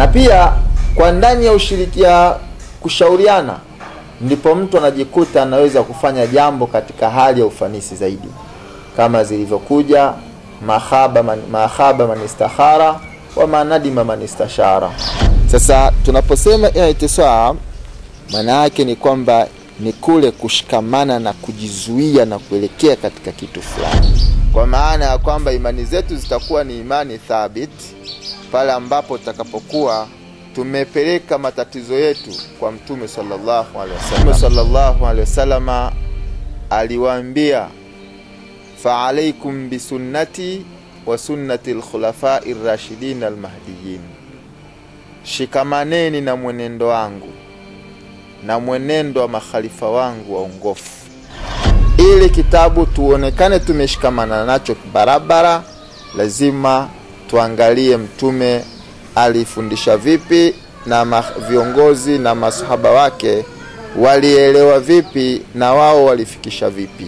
na pia kwa ndani ya ushiriki ya kushauriana ndipo mtu anajikuta anaweza kufanya jambo katika hali ya ufanisi zaidi kama zilivyokuja mahaba man, mahaba manistahara wa manadima manistashara. sasa tunaposema itisam maana yake ni kwamba ni kule kushikamana na kujizuia na kuelekea katika kitu fulani kwa maana ya kwamba imani zetu zitakuwa ni imani thabiti pale ambapo tutakapokuwa tumepeleka matatizo yetu kwa mtume sallallahu alaihi wasallam. Sallallahu alaihi wasallam aliwaambia faalaikum bisunnati wa sunnati lkhulafai rashidin almahdiyin, shikamaneni na mwenendo wangu na mwenendo wa makhalifa wangu waongofu, ili kitabu tuonekane tumeshikamana nacho barabara, lazima tuangalie mtume alifundisha vipi na ma, viongozi na masahaba wake walielewa vipi na wao walifikisha vipi